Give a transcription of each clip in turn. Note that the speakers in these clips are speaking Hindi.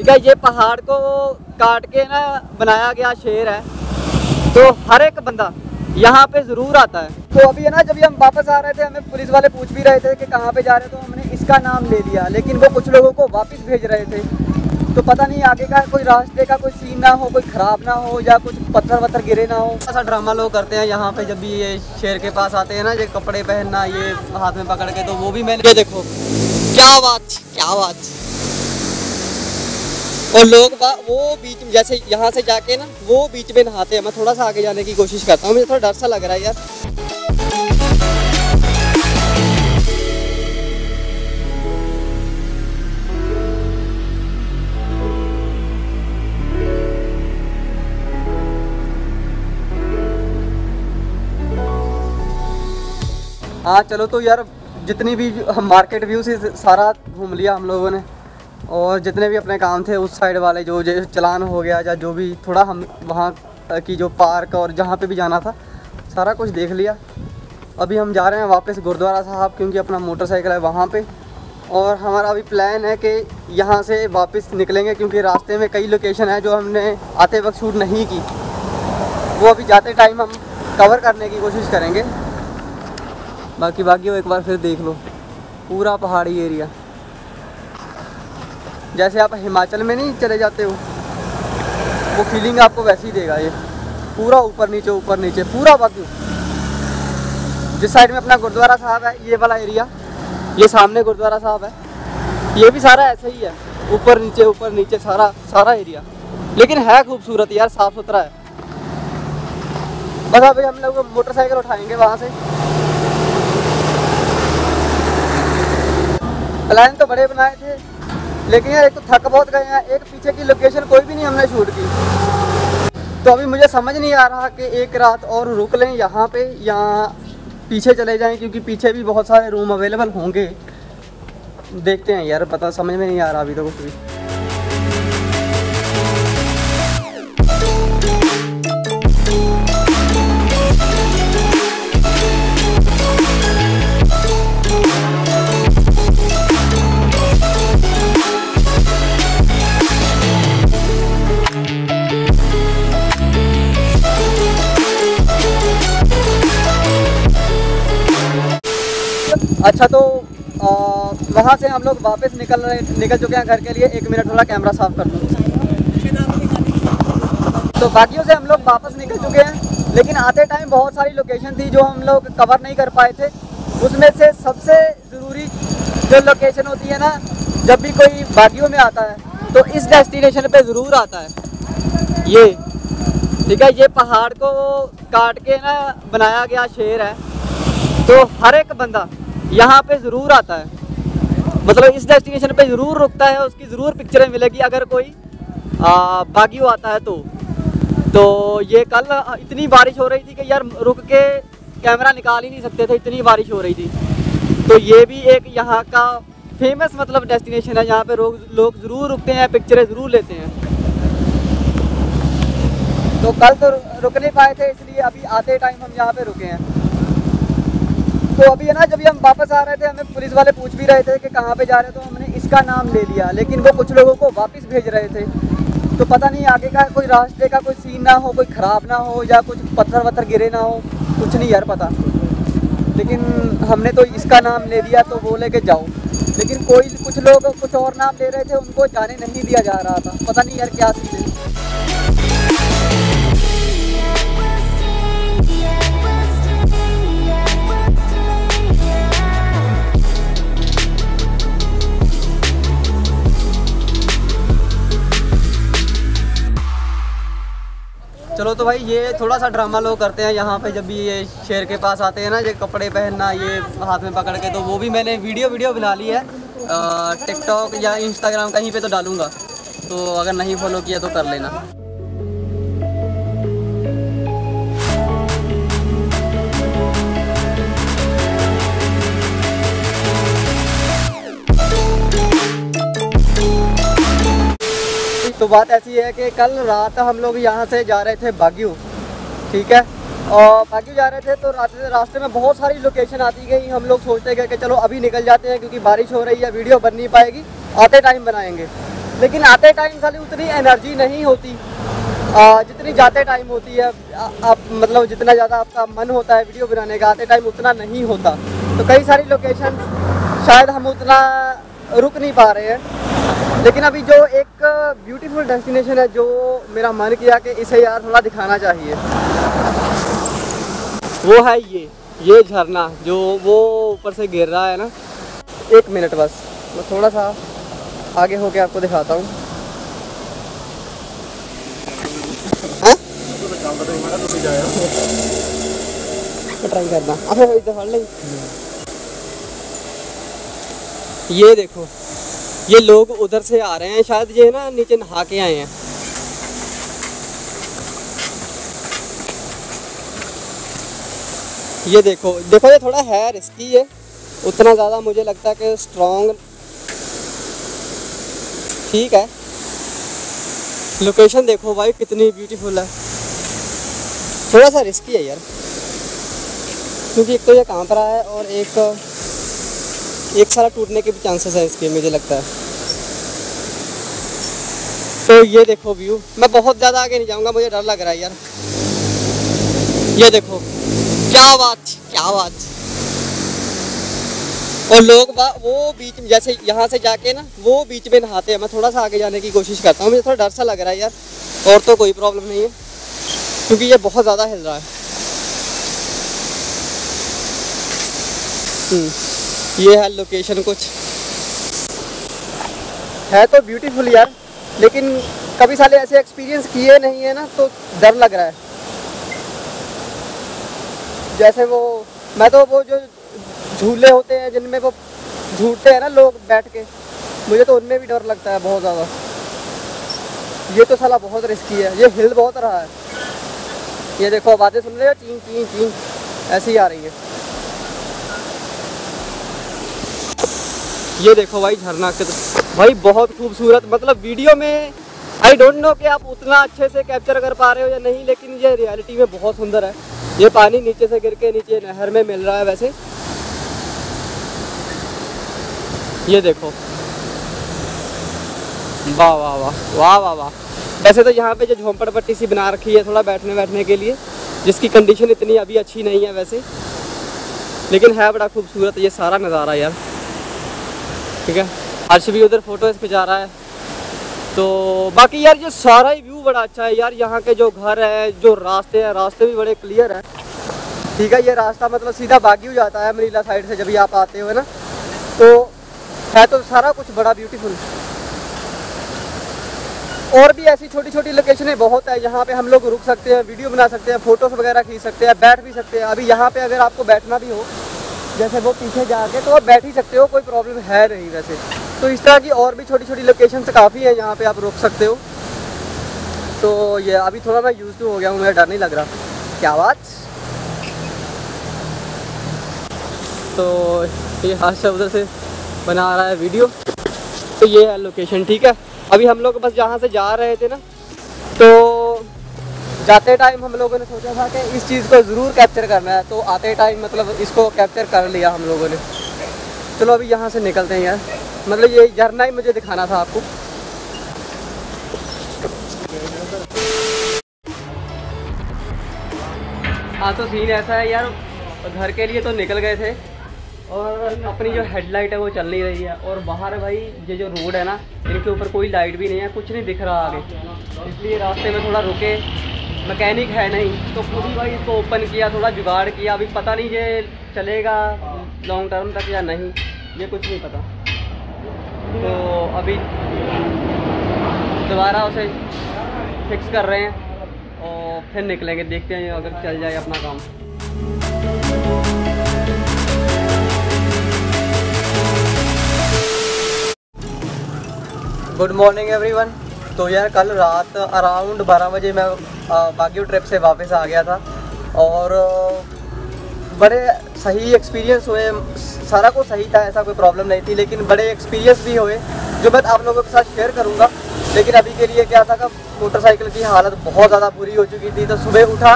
ठीक है, ये पहाड़ को काट के ना बनाया गया शेर है। तो हर एक बंदा यहाँ पे ज़रूर आता है। तो अभी है ना, जब हम वापस आ रहे थे, हमें पुलिस वाले पूछ भी रहे थे कि कहाँ पे जा रहे तो हमने इसका नाम ले लिया। लेकिन वो कुछ लोगों को वापस भेज रहे थे। तो पता नहीं, आगे का कोई रास्ते का कोई सीन ना हो, कोई ख़राब ना हो, या कुछ पत्थर वत्थर गिरे ना हो। ऐसा ड्रामा लोग करते हैं यहाँ पे, जब भी ये शेर के पास आते हैं ना, ये कपड़े पहनना, ये हाथ में पकड़ के तो वो भी मैंने देखो, क्या बात क्या बात। और लोग वो बीच में जैसे यहाँ से जाके ना, वो बीच में नहाते हैं। मैं थोड़ा सा आगे जाने की कोशिश करता हूँ। मुझे थोड़ा डर सा लग रहा है यार। हाँ चलो तो यार, जितनी भी मार्केट व्यू से सारा घूम लिया हम लोगों ने। और जितने भी अपने काम थे उस साइड वाले, जो चलान हो गया या जो भी, थोड़ा हम वहाँ की जो पार्क और जहाँ पे भी जाना था, सारा कुछ देख लिया। अभी हम जा रहे हैं वापस गुरुद्वारा साहब, क्योंकि अपना मोटरसाइकिल है वहाँ पे। और हमारा अभी प्लान है कि यहाँ से वापस निकलेंगे, क्योंकि रास्ते में कई लोकेशन है जो हमने आते वक्त शूट नहीं की। वो अभी जाते टाइम हम कवर करने की कोशिश करेंगे। बाकी बाकी वो एक बार फिर देख लो। पूरा पहाड़ी एरिया जैसे आप हिमाचल में नहीं चले जाते हो, वो फीलिंग आपको वैसे ही देगा ये। पूरा ऊपर नीचे ऊपर नीचे, पूरा बाकी। जिस साइड में अपना गुरुद्वारा साहब है, ये वाला एरिया ये सामने गुरुद्वारा साहब है। ये भी सारा ऐसे ही है। ऊपर नीचे ऊपर नीचे, सारा सारा एरिया लेकिन है खूबसूरत यार, साफ़ सुथरा है। बस अभी हम लोग मोटरसाइकिल उठाएँगे वहाँ से। प्लान तो बड़े बनाए थे। लेकिन यार एक तो थक बहुत गए हैं, एक पीछे की लोकेशन कोई भी नहीं हमने शूट की। तो अभी मुझे समझ नहीं आ रहा कि एक रात और रुक लें यहाँ पे या पीछे चले जाएँ, क्योंकि पीछे भी बहुत सारे रूम अवेलेबल होंगे। देखते हैं यार, पता समझ में नहीं आ रहा अभी तो कुछ भी। अच्छा तो वहाँ से हम लोग वापस निकल रहे, निकल चुके हैं घर के लिए। एक मिनट, थोड़ा कैमरा साफ़ कर दूँ। तो बाकियों से हम लोग वापस निकल चुके हैं, लेकिन आते टाइम बहुत सारी लोकेशन थी जो हम लोग कवर नहीं कर पाए थे। उसमें से सबसे ज़रूरी जो लोकेशन होती है ना, जब भी कोई बागियों में आता है तो इस डेस्टिनेशन पे ज़रूर आता है। ये, ठीक है, ये पहाड़ को काट के ना बनाया गया शेर है। तो हर एक बंदा यहाँ पे ज़रूर आता है। मतलब इस डेस्टिनेशन पे ज़रूर रुकता है, उसकी ज़रूर पिक्चरें मिलेगी अगर कोई बागियो आता है तो। तो ये कल इतनी बारिश हो रही थी कि यार रुक के कैमरा निकाल ही नहीं सकते थे, इतनी बारिश हो रही थी। तो ये भी एक यहाँ का फ़ेमस मतलब डेस्टिनेशन है यहाँ पे लोग ज़रूर रुकते हैं पिक्चरें ज़रूर लेते हैं। तो कल तो रुक नहीं पाए थे, इसलिए अभी आते टाइम हम यहाँ पे रुके हैं। तो अभी है ना, जब हम वापस आ रहे थे, हमें पुलिस वाले पूछ भी रहे थे कि कहाँ पे जा रहे तो हमने इसका नाम ले लिया। लेकिन वो कुछ लोगों को वापस भेज रहे थे। तो पता नहीं, आगे का कोई रास्ते का कोई सीन ना हो, कोई ख़राब ना हो, या कुछ पत्थर वत्थर गिरे ना हो, कुछ नहीं यार पता। लेकिन हमने तो इसका नाम ले लिया तो बोले कि जाओ। लेकिन कोई कुछ लोग, कुछ और नाम ले रहे थे, उनको जाने नहीं दिया जा रहा था। पता नहीं यार क्या सीन चलो तो भाई, ये थोड़ा सा ड्रामा लोग करते हैं यहाँ पे, जब भी ये शेर के पास आते हैं ना, ये कपड़े पहनना, ये हाथ में पकड़ के तो वो भी मैंने वीडियो वीडियो बना ली है। टिकटॉक या इंस्टाग्राम कहीं पे तो डालूँगा। तो अगर नहीं फॉलो किया तो कर लेना। तो बात ऐसी है कि कल रात हम लोग यहाँ से जा रहे थे बाग्यू ठीक है? और बाग्यू जा रहे थे तो रास्ते रास्ते में बहुत सारी लोकेशन आती गई। हम लोग सोचते गए कि चलो अभी निकल जाते हैं क्योंकि बारिश हो रही है वीडियो बन नहीं पाएगी आते टाइम बनाएँगे। लेकिन आते टाइम साली उतनी एनर्जी नहीं होती। आ, जितनी जाते टाइम होती है आप मतलब जितना ज़्यादा आपका मन होता है वीडियो बनाने का आते टाइम उतना नहीं होता। तो कई सारी लोकेशन शायद हम उतना रुक नहीं पा रहे हैं। लेकिन अभी जो एक ब्यूटीफुल डेस्टिनेशन है जो मेरा मन किया कि इसे यार थोड़ा दिखाना चाहिए। वो है ये ये झरना जो वो ऊपर से गिर रहा है ना। एक मिनट बस, मैं थोड़ा सा आगे होके आपको दिखाता हूँ? ट्राई करना। अबे, इधर ये देखो ये लोग उधर से आ रहे हैं, शायद ये ना नीचे नहा के आए हैं। ये देखो देखो ये थोड़ा है रिस्की है उतना ज़्यादा मुझे लगता है कि स्ट्रॉन्ग ठीक है। लोकेशन देखो भाई, कितनी ब्यूटीफुल है। थोड़ा सा रिस्की है यार। क्योंकि एक तो ये काँप रहा है और एक एक सारा टूटने के भी चांसेस है इसके मुझे लगता है। तो ये देखो व्यू मैं बहुत ज़्यादा आगे नहीं जाऊँगा मुझे डर लग रहा है यार। ये देखो क्या बात क्या बात। और लोग बा वो बीच में जैसे यहाँ से जाके ना वो बीच में नहाते हैं। मैं थोड़ा सा आगे जाने की कोशिश करता हूँ मुझे थोड़ा डर सा लग रहा है यार। और तो कोई प्रॉब्लम नहीं है क्योंकि ये बहुत ज़्यादा हिल रहा है। हम्म, ये है लोकेशन कुछ। है तो ब्यूटीफुल यार, लेकिन कभी साले ऐसे एक्सपीरियंस किए नहीं है ना तो डर लग रहा है। जैसे वो, मैं तो वो जो झूले होते हैं, जिनमें वो झूठते हैं ना लोग बैठ के, मुझे तो उनमें भी डर लगता है बहुत ज़्यादा। ये तो साला बहुत रिस्की है, ये हिल बहुत रहा है। ये देखो, आवाज़ें सुन रहे हो? चीं चीं चीं। ऐसी आ रही है। ये देखो भाई झरना के भाई बहुत खूबसूरत मतलब वीडियो में आई डोंट नो कि आप उतना अच्छे से कैप्चर कर पा रहे हो या नहीं, लेकिन ये रियलिटी में बहुत सुंदर है। ये पानी नीचे से गिर के नीचे नहर में मिल रहा है वैसे। ये देखो। वाह वाह वाह वाह वाह वाह। वैसे तो यहाँ पे जो झोंपड़ पट्टी सी बना रखी है थोड़ा बैठने बैठने के लिए, जिसकी कंडीशन इतनी अभी अच्छी नहीं है वैसे। लेकिन है बड़ा खूबसूरत, ये सारा नज़ारा यार। ठीक है? अर्श भी उधर फ़ोटोज़ खिंचा रहा है। तो बाकी यार ये सारा ही व्यू बड़ा अच्छा है यार। यहाँ के जो घर है, जो रास्ते हैं, रास्ते भी बड़े क्लियर है। ठीक है, ये रास्ता मतलब सीधा बागी हो जाता है मनीला साइड से जब आप आते हो ना? तो है तो सारा कुछ बड़ा ब्यूटीफुल और भी ऐसी छोटी छोटी लोकेशनें बहुत है यहाँ पे हम लोग रुक सकते हैं वीडियो बना सकते हैं फ़ोटोज़ वगैरह खींच सकते हैं, बैठ भी सकते हैं। अभी यहाँ पे अगर आपको बैठना भी हो जैसे वो पीछे जाके तो आप बैठ ही सकते हो, कोई प्रॉब्लम है नहीं वैसे। तो इस तरह की और भी छोटी छोटी लोकेशन काफ़ी है यहाँ पे आप रुक सकते हो। तो ये, अभी थोड़ा मैं यूज़ टू हो गया हूँ, मुझे डर नहीं लग रहा। क्या बात? तो ये हाथ से उधर से बना रहा है वीडियो तो ये है लोकेशन ठीक है? अभी हम लोग बस जहाँ से जा रहे थे ना तो जाते टाइम हम लोगों ने सोचा था कि इस चीज़ को ज़रूर कैप्चर करना है तो आते टाइम मतलब इसको कैप्चर कर लिया हम लोगों ने। चलो अभी यहाँ से निकलते हैं यार। मतलब ये झरना ही मुझे दिखाना था आपको। हाँ तो सीन ऐसा है यार, घर के लिए तो निकल गए थे, और अपनी जो हेडलाइट है वो चल नहीं रही है, और बाहर भाई ये जो रोड है ना, इनके ऊपर कोई लाइट भी नहीं है, कुछ नहीं दिख रहा आगे। इसलिए रास्ते में थोड़ा रुके मैकेनिक है नहीं तो ही भाई इसको ओपन किया, थोड़ा जुगाड़ किया। अभी पता नहीं ये चलेगा लॉन्ग टर्म तक या नहीं, ये कुछ नहीं पता। तो अभी दोबारा उसे फिक्स कर रहे हैं और फिर निकलेंगे, देखते हैं अगर चल जाए अपना काम। गुड मॉर्निंग एवरीवन तो यार कल रात अराउंड 12 बजे मैं बागीव ट्रिप से वापस आ गया था और बड़े सही एक्सपीरियंस हुए। सारा कुछ सही था, ऐसा कोई प्रॉब्लम नहीं थी, लेकिन बड़े एक्सपीरियंस भी हुए, जो मैं आप लोगों के साथ शेयर करूँगा। लेकिन अभी के लिए क्या था कि मोटरसाइकिल की हालत बहुत ज़्यादा बुरी हो चुकी थी तो सुबह उठा,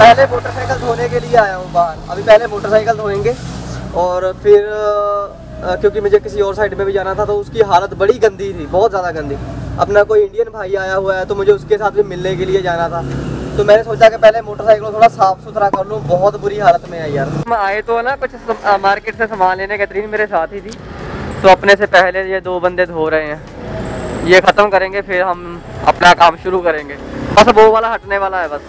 पहले मोटरसाइकिल धोने के लिए आया हूँ बाहर। अभी पहले मोटरसाइकिल धोएँगे और फिर क्योंकि मुझे किसी और साइड में भी जाना था तो उसकी हालत बड़ी गंदी थी, बहुत ज़्यादा गंदी। अपना कोई इंडियन भाई आया हुआ है तो मुझे उसके साथ भी मिलने के लिए जाना था। तो मैंने सोचा कि पहले मोटरसाइकिल को थोड़ा साफ़ सुथरा कर लूँ, बहुत बुरी हालत में है यार। हम आए तो ना कुछ मार्केट से सामान लेने कैतरीन मेरे साथ ही थी। तो अपने से पहले ये दो बंदे धो रहे हैं। ये ख़त्म करेंगे, फिर हम अपना काम शुरू करेंगे। बस वो वाला हटने वाला है, बस।